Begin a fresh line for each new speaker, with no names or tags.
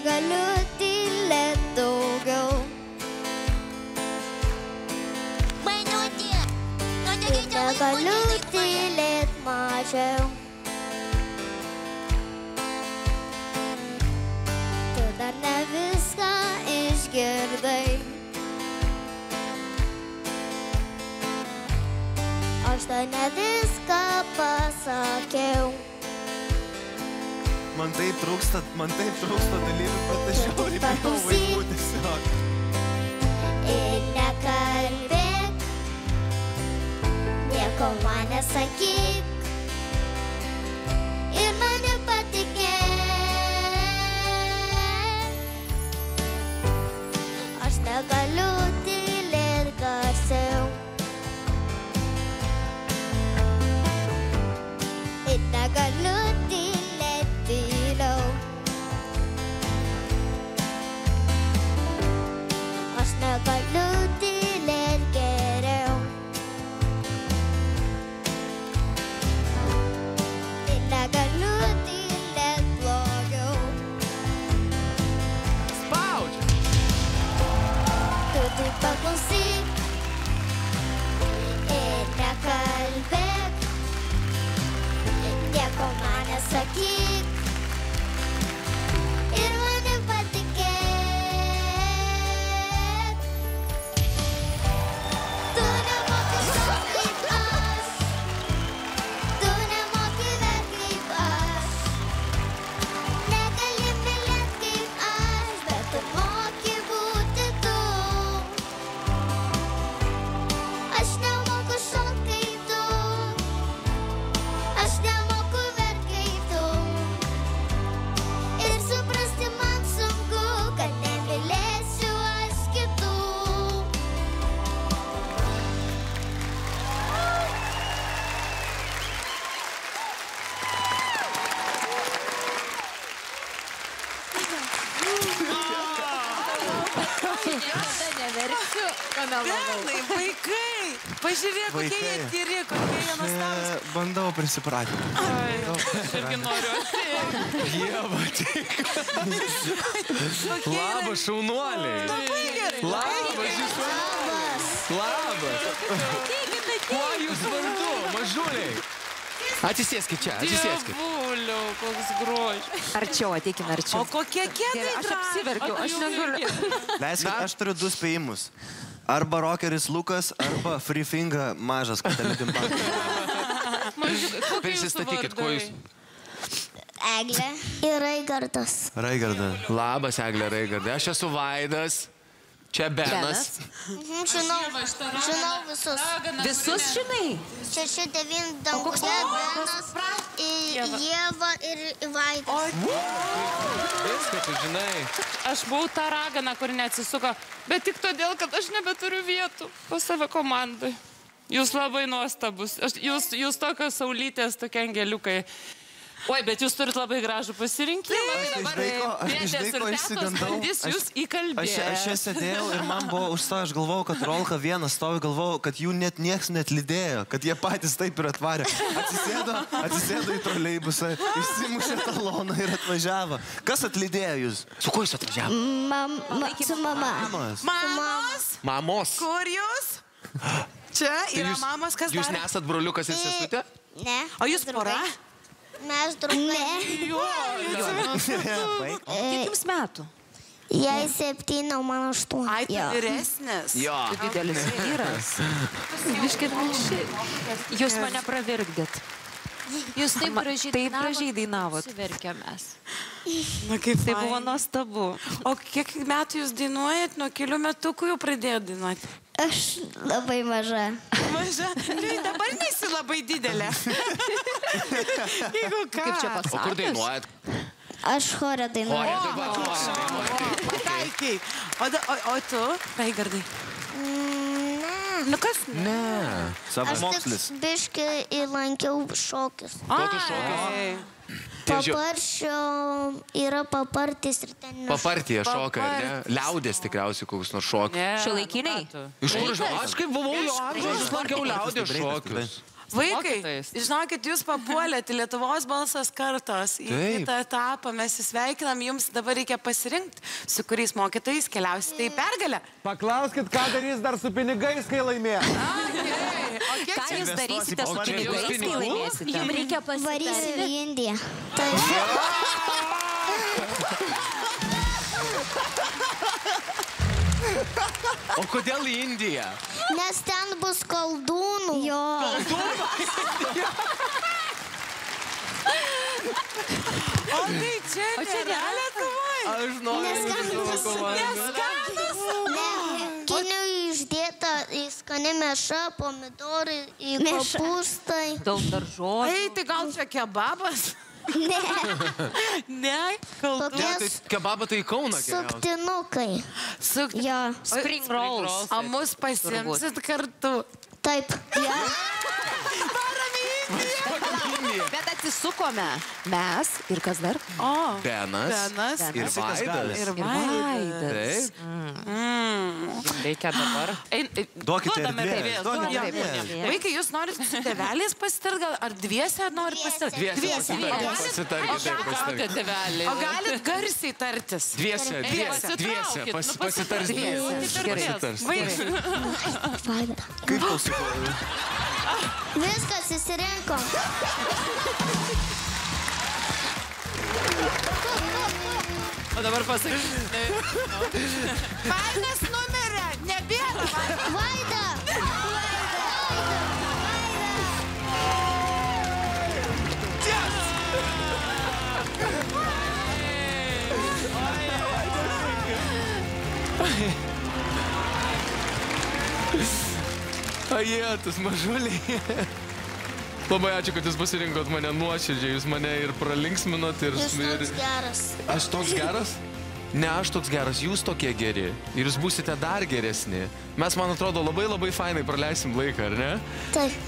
negaliu tylėti daugiau. Ir negaliu tylėti mažiau. Tu dar ne viską išgirdai. Aš dar ne viską pasakiau.
Man taip trūksta, man taip trūksta dalykų, bet aš jau bijau vaikų tiesiog.
Ir nekalbėk, nieko man nesakyk. Nieko man
Bernai, vaikai. Pažiūrėk, kokie jie
Vaikai.
tyri, kokie jie nuostabus.
Čia bandau prisipratinti.
Aš irgi noriu.
Jėva, tik.
Jie-
Labas, šaunuoliai.
Labai gerai.
Labas, jūs Labas. Labas. Kuo jūs vardu, mažuliai? Atsisėskit čia, atsisėskit.
Dievuliau, koks grožis.
Arčiau, ateikime
O
arčiau.
kokie kėdai
aš
gražūs.
apsiverkiu, aš negaliu.
Leiskit, aš turiu du spėjimus. Arba rokeris Lukas, arba Free Finger mažas katalikim
Prisistatykit, kuo jūs.
Eglė. Ir Raigardas.
Raigarda.
Labas, Eglė Raigardai. Aš esu Vaidas. Čia Benas.
Mhm, Žinau, žinau visus.
Visus žinai?
Šeši, devyni, danguje, Benas, Ieva ir Vaidas.
Viską tu žinai.
Aš buvau ta ragana, kur neatsisuko, bet tik todėl, kad aš nebeturiu vietų pas save komandai. Jūs labai nuostabus. Aš, jūs, jūs tokios saulytės, tokie angeliukai. Oi, bet jūs turit labai gražų pasirinkimą.
Aš
Dabar
žinai ko- aš
Tėtės
žinai
ir
ko
tetos
išsigandau? Aš-
jūs
Aš,
įkalbėti.
aš čia sėdėjau ir man buvo užstoję, aš galvojau, kad Rolka vienas stovi, galvojau, kad jų net niekas net lydėjo, kad jie patys taip ir atvarė. Atsisėdo, atsisėdo į troleibusą, išsimušė taloną ir atvažiavo. Kas atlydėjo jūs?
Su kuo jūs atvažiavote?
Mam, ma, su mama.
Mamos.
Mamos,
Mamos.
kur jūs? Čia yra
Jūs-
mamos, kas
Jūs
dar?
nesat broliukas ir sesutė?
Ne.
O jūs pora?
Mes draugai.
Kiek jums metų?
Jai septyni, o man aštuoni.
Ai, tu vyresnis.
Jo.
Tu didelis vyras. Panašiai. Jūs mane pravirkdėt.
Jūs taip gražiai
taip gražiai dainavot.
Verkėmės.
Na kaip
Tai buvo nuostabu.
O kiek metų jūs dainuojat? Nuo kelių metukų jau pradėjot dainuoti.
Aš labai maža.
Maža. Tai dabar nesi labai didelė. Jeigu ką.
Kaip čia
O kur dainuojat?
Aš chorę dainuoju.
Tai.
Pataikiai. O, o, o tu, Raigardai?
Mm, Ne.
Nu kas?
Ne.
Savo
Aš
mokslis.
tik biški įlankiau šokius.
Ko tu šokius? Žiū-
Paparšio yra papartis ir ten.
Papartija šoka, ar ne? Liaudės tikriausiai koks nors šokius.
Ne,
Šiuolaikiniai?
Iš kur žinau? Aš kaip buvau jo amžiaus, aš lankiau liaudės šokius.
Vaikai, žinokit, jūs papuolėte Lietuvos balsas kartos į
Taip.
kitą etapą. Mes jūs sveikinam, jums dabar reikia pasirinkti, su kuriais mokytojais keliausite į pergalę.
Paklauskit, ką darys dar su pinigais, kai laimės.
Okay.
Ką jūs darysite su pinigais, kai laimėsite?
Jums reikia
Varysim
pasidaryti.
į Indiją. Tai
O kodėl į Indiją?
nes ten bus koldūnų. Jo.
O tai čia, o čia nėra Lietuvoje.
Aš noriu.
Kinių išdėta į skani meša, pomidorai, į kopūstai.
Daug daržovių.
Ei, tai gal čia kebabas?
Ne,
Ne, kaldu.
Ne, tai kebabą tai į Kauną geriausia.
suktinukai.
Suk...
Jo,
Spring rolls.
O mus pasimsit kartu.
taip. Jo.
Bet atsisukome. Mes ir kas dar?
O,
Benas.
Benas.
Ir Vaidas.
Ir Vaidas.
Vaidas.
Reikia dabar.
Duokite erdvės.
Vaikai, jūs norite su tėveliais pasitarti, ar dviese norit pasitarti?
Dviese pasitarkit,
O galit garsiai tartis?
Dviese, dviese, dviese,
nu,
pasitars dviese. Pasitars.
Vaida.
Kaip tau su
Viskas įsirinkom.
O dabar pasakyk.
Vaidas numirė, nebėra.
Vaida.
Ajėtus, mažuliai. Labai ačiū, kad jūs pasirinkot mane nuoširdžiai, jūs mane ir pralinksminot ir...
Jūs toks geras.
Aš toks geras? Ne, aš toks geras, jūs tokie geri. Ir jūs būsite dar geresni. Mes, man atrodo, labai labai fainai praleisim laiką, ar ne?
Taip.